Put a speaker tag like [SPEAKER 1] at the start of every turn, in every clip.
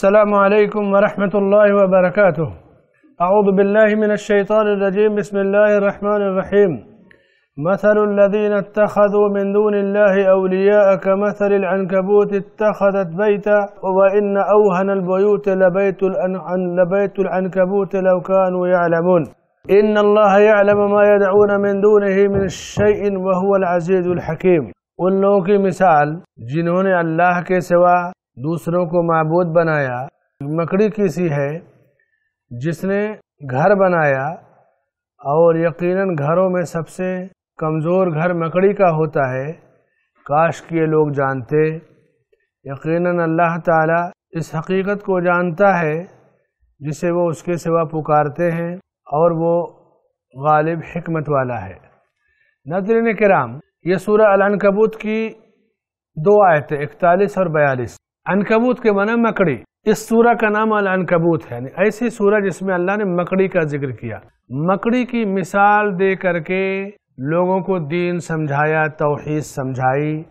[SPEAKER 1] السلام عليكم ورحمة الله وبركاته. أعوذ بالله من الشيطان الرجيم. بسم الله الرحمن الرحيم. مثل الذين اتخذوا من دون الله أولياء كمثل العنكبوت اتخذت بيتا وإن أوهن البيوت لبيت. لبيت العنكبوت لو كانوا يعلمون. إن الله يعلم ما يدعون من دونه من شيء وهو العزيز الحكيم. لوگوں کی مثال جنہوں نے اللہ کے سوا دوسروں کو معبود بنایا۔ مکڑی کی سی ہے؟ جس نے گھر بنایا۔ اور یقیناً گھروں میں سب سے کمزور گھر مکڑی کا ہوتا ہے۔ کاش کے لوگ جانتے۔ یقیناً اللہ تعالیٰ اس حقیقت کو جانتا ہے، جسے وہ اس کے سوا پکارتے ہیں۔ اور وہ غالب حکمت والا ہے۔ نظرین کرام، یہ سورہ العنکبوت کی دو آیتیں، اکتالیس اور بیالیس۔ انکبوت کے معنی مکڑی۔ اس سورہ کا نام العنکبوت ہے۔ یعنی ایسی سورہ جس میں اللہ نے مکڑی کا ذکر کیا۔ مکڑی کی مثال دے کر کے لوگوں کو دین سمجھایا، توحید سمجھائی۔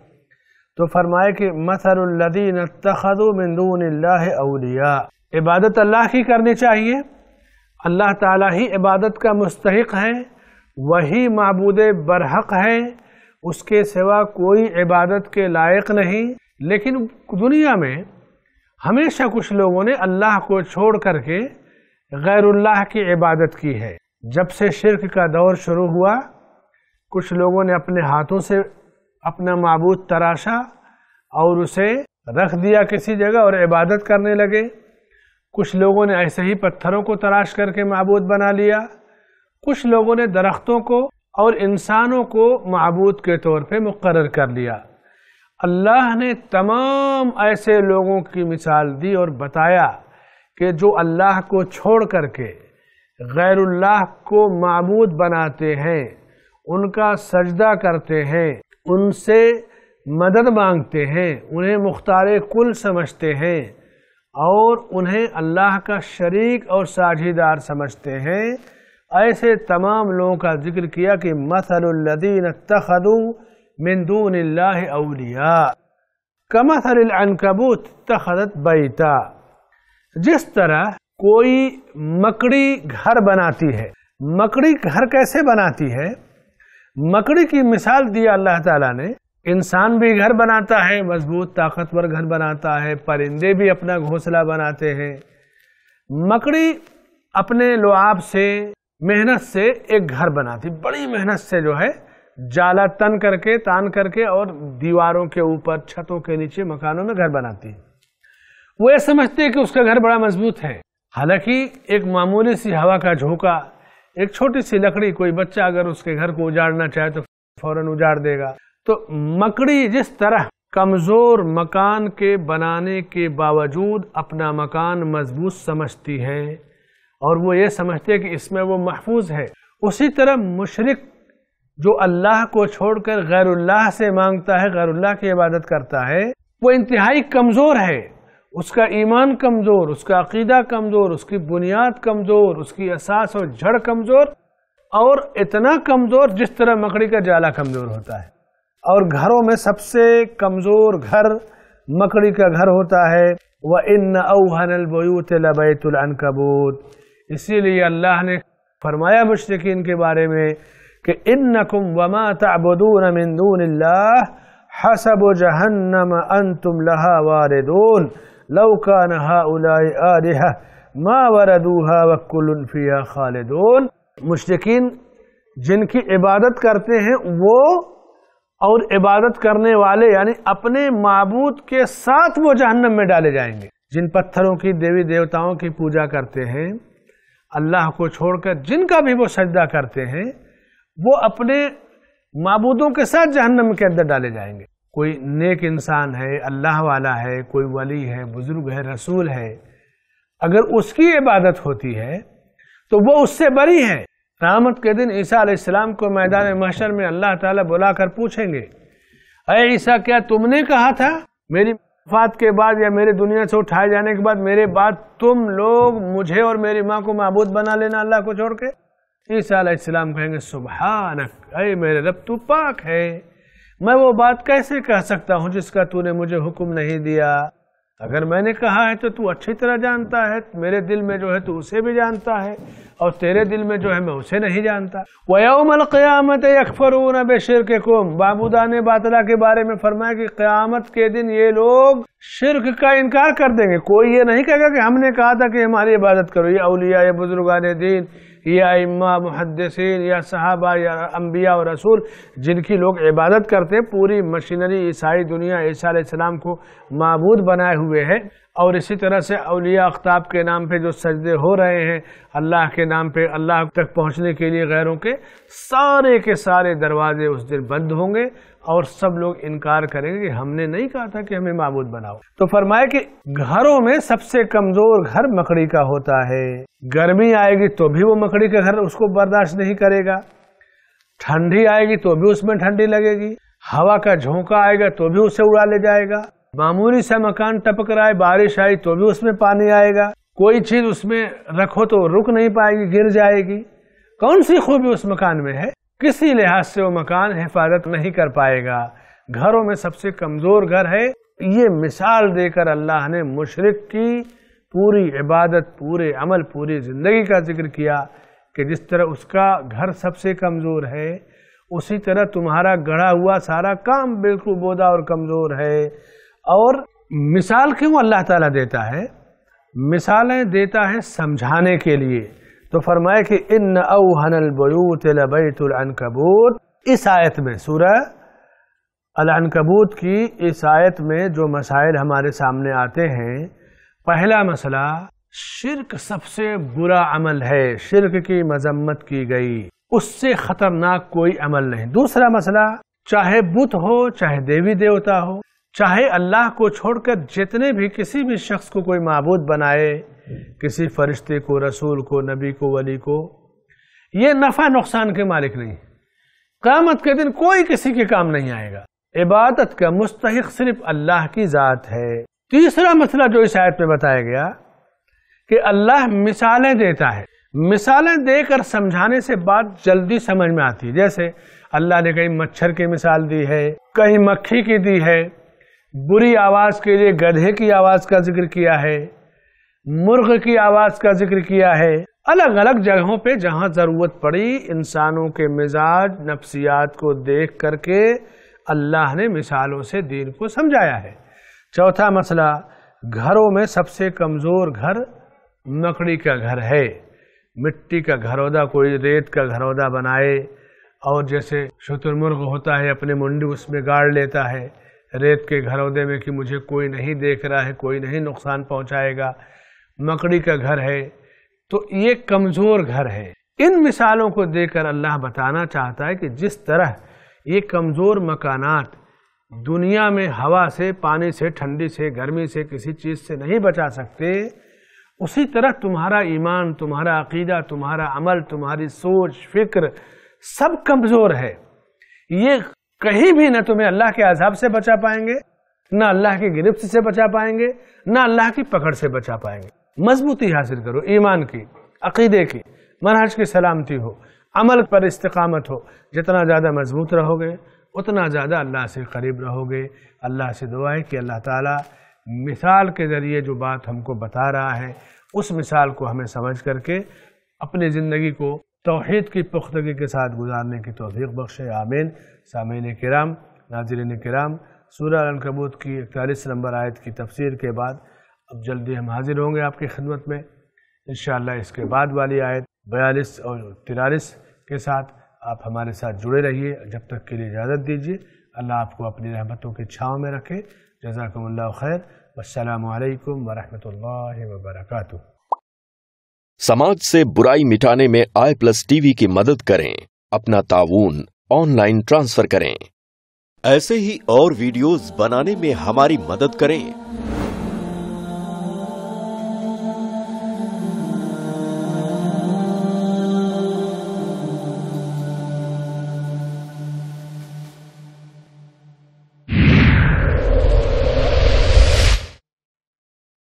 [SPEAKER 1] تو فرمائے کہ مثل الذین اتخذوا من دون اللہ اولیاء۔ عبادت اللہ کی کرنی چاہیے۔ اللہ تعالیٰ ہی عبادت کا مستحق ہے وہی معبود برحق ہے اس کے سوا کوئی عبادت کے لائق نہیں۔ لیکن دنیا میں ہمیشہ کچھ لوگوں نے اللہ کو چھوڑ کر کے غیر اللہ کی عبادت کی ہے۔ جب سے شرک کا دور شروع ہوا، کچھ لوگوں نے اپنے ہاتھوں سے اپنا معبود تراشا اور اسے رکھ دیا کسی جگہ اور عبادت کرنے لگے۔ کچھ لوگوں نے ایسے ہی پتھروں کو تراش کر کے معبود بنا لیا۔ کچھ لوگوں نے درختوں کو اور انسانوں کو معبود کے طور پہ مقرر کر لیا۔ اللہ نے تمام ایسے لوگوں کی مثال دی اور بتایا کہ جو اللہ کو چھوڑ کر کے غیر اللہ کو معبود بناتے ہیں، ان کا سجدہ کرتے ہیں، ان سے مدد مانگتے ہیں، انہیں مختار کل سمجھتے ہیں اور انہیں اللہ کا شریک اور ساجھیدار سمجھتے ہیں۔ ایسے تمام لوگوں کا ذکر کیا کہ مثل الذین اتخذوا من دون اللہ اولیاء کمثل العنکبوت اتخذت بیتا جس طرح کوئی مکڑی گھر بناتی ہے. مکڑی گھر کیسے بناتی ہے؟ مکڑی کی مثال دیا اللہ تعالیٰ نے. انسان بھی گھر بناتا ہے، مضبوط طاقتور گھر بناتا ہے، پرندے بھی اپنا گھونسلہ بناتے ہیں. مکڑی اپنے لعاب سے، محنت سے ایک گھر بناتی، بڑی محنت سے جو ہے جالا تن کر کے، تان کر کے اور دیواروں کے اوپر، چھتوں کے نیچے مکانوں میں گھر بناتی وہ یہ سمجھتے کہ اس کا گھر بڑا مضبوط ہے۔ حالانکہ ایک معمولی سی ہوا کا جھونکا، ایک چھوٹی سی لکڑی، کوئی بچہ اگر اس کے گھر کو اجاڑنا چاہے تو فوراً اجاڑ دے گا۔ تو مکڑی جس طرح کمزور مکان کے بنانے کے باوجود اپنا مکان مضبوط سمجھتی ہے، اور وہ یہ سمجھتے کہ اس میں وہ محفوظ ہے۔ اسی طرح مشرق جو اللہ کو چھوڑ کر غیر اللہ سے مانگتا ہے، غیر اللہ کی عبادت کرتا ہے، وہ انتہائی کمزور ہے۔ اس کا ایمان کمزور، اس کا عقیدہ کمزور، اس کی بنیاد کمزور، اس کی اساس اور جھڑ کمزور اور اتنا کمزور جس طرح مکڑی کا جالا کمزور ہوتا ہے۔ اور گھروں میں سب سے کمزور گھر مکڑی کا گھر ہوتا ہے۔ وہ ان اوہن البیوت لبیت العنکبوت اسی لیے اللہ نے فرمایا مشرقین کے بارے میں کہ انکم وما تعبدون من دون اللہ حسب جہنم انتم لہا واردون لو کان هؤلاء آلہہ ما وردوها وکل فیہا خالدون۔ مشرقین جن کی عبادت کرتے ہیں، وہ اور عبادت کرنے والے یعنی اپنے معبود کے ساتھ وہ جہنم میں ڈالے جائیں گے۔ جن پتھروں کی، دیوی دیوتاؤں کی پوجا کرتے ہیں، اللہ کو چھوڑ کر جن کا بھی وہ سجدہ کرتے ہیں وہ اپنے معبودوں کے ساتھ جہنم کے اندر ڈالے جائیں گے۔ کوئی نیک انسان ہے، اللہ والا ہے، کوئی ولی ہے، بزرگ ہے، رسول ہے، اگر اس کی عبادت ہوتی ہے تو وہ اس سے بری ہے۔ قیامت کے دن عیسیٰ علیہ السلام کو میدان محشر میں اللہ تعالیٰ بلا کر پوچھیں گے، اے عیسیٰ، کیا تم نے کہا تھا، میری وفات کے بعد یا میرے دنیا سے اٹھائے جانے کے بعد میرے بعد تم لوگ مجھے اور میری ماں کو معبود بنا لینا اللہ کو چھوڑ کے؟ عیسیٰ علیہ السلام کہیں گے، سبحانک، اے میرے رب، تو پاک ہے۔ میں وہ بات کیسے کہہ سکتا ہوں جس کا تو نے مجھے حکم نہیں دیا؟ اگر میں نے کہا ہے تو تو اچھی طرح جانتا ہے، میرے دل میں جو ہے تو اسے بھی جانتا ہے، اور تیرے دل میں جو ہے میں اسے نہیں جانتا۔ وَيَوْمَ الْقِيَامَةِ يَكْفَرُونَ بِشِرْكِكُمْ۔ بابودا نے باطلا کے بارے میں فرمایا کہ قیامت کے دن یہ لوگ شرک کا انکار کر دیں گے۔ کوئی یہ نہیں کہے گا کہ ہم نے کہا تھا کہ ہماری عبادت کرو، یہ اولیاء یا بزرگان دین۔ یا اما محدثین یا صحابہ یا انبیاء اور رسول جن کی لوگ عبادت کرتے پوری مشینری عیسائی دنیا عیسیٰ علیہ السلام کو معبود بنائے ہوئے ہیں۔ اور اسی طرح سے اولیاء اختاب کے نام پہ جو سجدے ہو رہے ہیں، اللہ کے نام پہ، اللہ تک پہنچنے کے لیے غیروں کے سارے کے سارے دروازے اس دن بند ہوں گے۔ اور سب لوگ انکار کریں گے کہ ہم نے نہیں کہا تھا کہ ہمیں معبود بناؤ۔ تو فرمائے کہ گھروں میں سب سے کمزور گھر مکڑی کا ہوتا ہے۔ گرمی آئے گی تو بھی وہ مکڑی کا گھر اس کو برداشت نہیں کرے گا۔ ٹھنڈی آئے گی تو بھی اس میں ٹھنڈی لگے گی۔ ہوا کا جھونکا آئے گا تو بھی اسے اڑا لے جائے گا۔ معمولی سا مکان ٹپک رہا ہے، بارش آئی تو بھی اس میں پانی آئے گا۔ کوئی چیز اس میں رکھو تو رک نہیں پائے گی، گر جائے گی۔ کون سی خوبی اس مکان میں ہے؟ کسی لحاظ سے وہ مکان حفاظت نہیں کر پائے گا۔ گھروں میں سب سے کمزور گھر ہے۔ یہ مثال دے کر اللہ نے مشرق کی پوری عبادت، پورے عمل، پوری زندگی کا ذکر کیا کہ جس طرح اس کا گھر سب سے کمزور ہے، اسی طرح تمہارا گڑھا ہوا سارا کام بالکل بودا اور کمزور ہے۔ اور مثال کیوں اللہ تعالیٰ دیتا ہے؟ مثالیں دیتا ہے سمجھانے کے لیے۔ تو فرمائے کہ ان اوہن البیوت لبیت العنکبوت۔ اس آیت میں، سورہ العنکبوت کی اس آیت میں جو مسائل ہمارے سامنے آتے ہیں، پہلا مسئلہ، شرک سب سے برا عمل ہے، شرک کی مذمت کی گئی، اس سے خطرناک کوئی عمل نہیں۔ دوسرا مسئلہ، چاہے بت ہو، چاہے دیوی دیوتا ہو، چاہے اللہ کو چھوڑ کر جتنے بھی کسی بھی شخص کو کوئی معبود بنائے کسی فرشتے کو، رسول کو، نبی کو، ولی کو، یہ نفع نقصان کے مالک نہیں۔ قیامت کے دن کوئی کسی کے کام نہیں آئے گا۔ عبادت کا مستحق صرف اللہ کی ذات ہے۔ تیسرا مسئلہ جو اس آیت میں بتایا گیا کہ اللہ مثالیں دیتا ہے۔ مثالیں دے کر سمجھانے سے بات جلدی سمجھ میں آتی ہے۔ جیسے اللہ نے کہیں مچھر کی مثال دی ہے، کہیں مکھی کی دی ہے۔ بری آواز کے لیے گدھے کی آواز کا ذکر کیا ہے۔ مرغ کی آواز کا ذکر کیا ہے۔ الگ الگ جگہوں پہ جہاں ضرورت پڑی، انسانوں کے مزاج، نفسیات کو دیکھ کر کے اللہ نے مثالوں سے دین کو سمجھایا ہے۔ چوتھا مسئلہ، گھروں میں سب سے کمزور گھر مکڑی کا گھر ہے۔ مٹی کا گھرودا کوئی ریت کا گھرودا بنائے اور جیسے شتر مرغ ہوتا ہے اپنے منڈی اس میں گاڑ لیتا ہے۔ ریت کے گھرودے میں کہ مجھے کوئی نہیں دیکھ رہا ہے، کوئی نہیں نقصان پہنچائے گا۔ مکڑی کا گھر ہے، تو یہ کمزور گھر ہے۔ ان مثالوں کو دیکھ کر اللہ بتانا چاہتا ہے کہ جس طرح یہ کمزور مکانات دنیا میں ہوا سے، پانی سے، ٹھنڈی سے، گرمی سے کسی چیز سے نہیں بچا سکتے، اسی طرح تمہارا ایمان، تمہارا عقیدہ، تمہارا عمل، تمہاری سوچ، فکر سب کمزور ہے۔ یہ کہیں بھی نہ تمہیں اللہ کے عذاب سے بچا پائیں گے، نہ اللہ کی گرفت سے بچا پائیں گے، نہ اللہ کی پکڑ سے بچا پائیں گے۔ مضبوطی حاصل کرو، ایمان کی، عقیدے کی، منہج کی سلامتی ہو، عمل پر استقامت ہو۔ جتنا زیادہ مضبوط رہو گے اتنا زیادہ اللہ سے قریب رہو گے اللہ سے دعا ہے کہ اللہ تعالیٰ مثال کے ذریعے جو بات ہم کو بتا رہا ہے، اس مثال کو ہمیں سمجھ کر کے اپنی زندگی کو توحید کی پختگی کے ساتھ گزارنے کی توفیق بخش آمین۔ سامعین کرام، ناظرین کرام، سورہ الکبوت کی اکتالیس نمبر آیت کی تفسیر کے بعد اب جلدی ہم حاضر ہوں گے آپ کی خدمت میں۔ انشاءاللہ اس کے بعد والی آیت بیالیس اور ترالیس کے ساتھ آپ ہمارے ساتھ جڑے رہیے۔ جب تک کے لیے اجازت دیجیے اللہ آپ کو اپنی رحمتوں کے چھاؤں میں رکھے۔ جزاکم اللہ خیر۔ السلام علیکم ورحمۃ اللہ وبرکاتہ۔
[SPEAKER 2] سماج سے برائی مٹانے میں آئی پلس ٹی وی کی مدد کریں۔ اپنا تعاون آن لائن ٹرانسفر کریں۔
[SPEAKER 3] ایسے ہی اور ویڈیوز بنانے میں ہماری مدد کریں۔